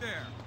right there!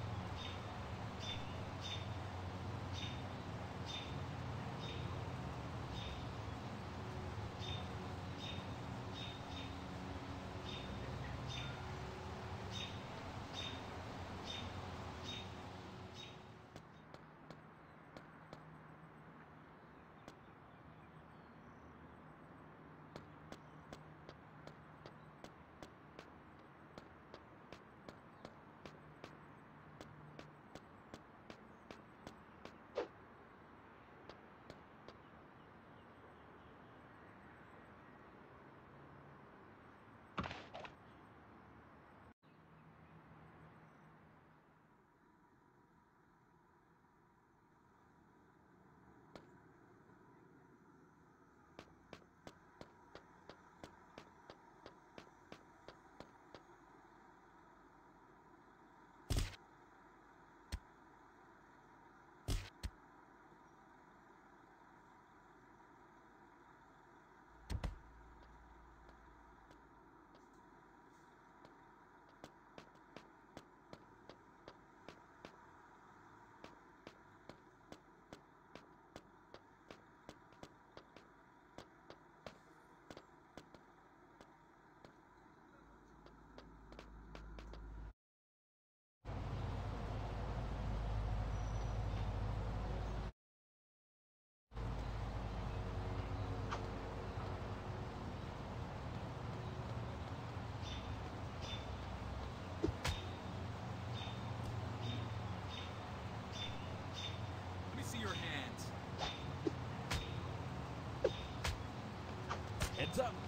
Up.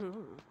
Hmm.